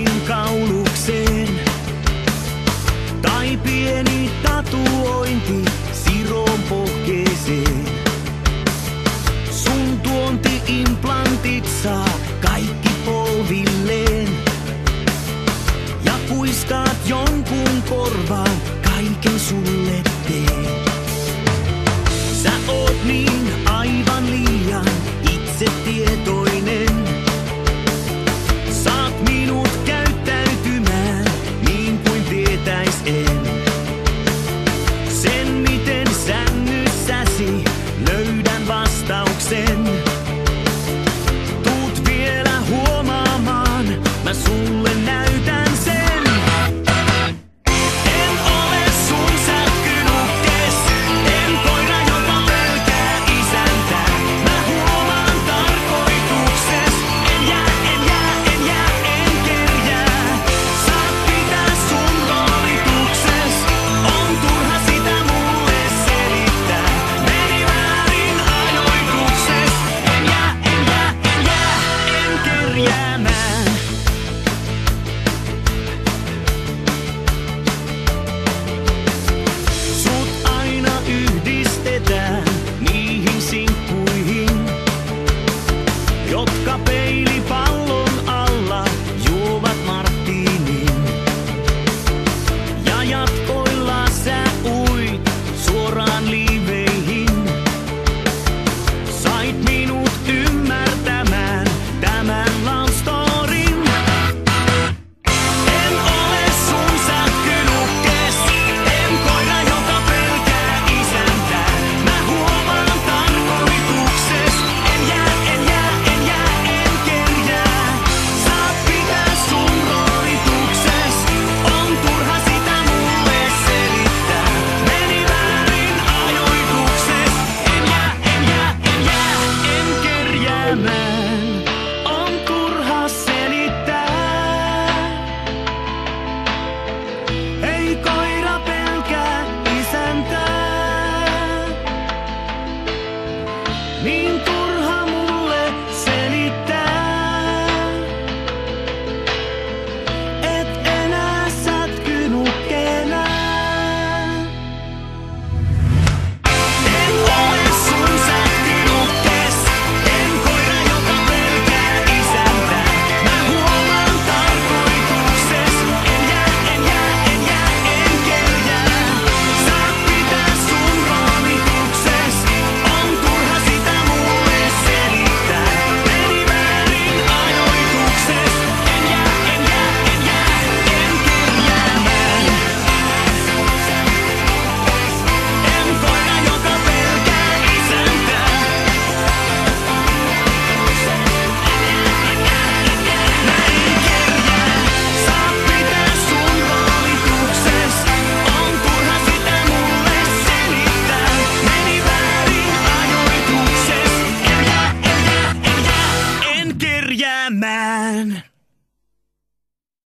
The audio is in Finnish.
Lapin kaulukseen. Tai pieni tatuointi Siron pohkeeseen. Sun tuonti-implantit saa kaikki polvilleen. Ja kuiskaat jonkun korvaan kaiken sulle teen.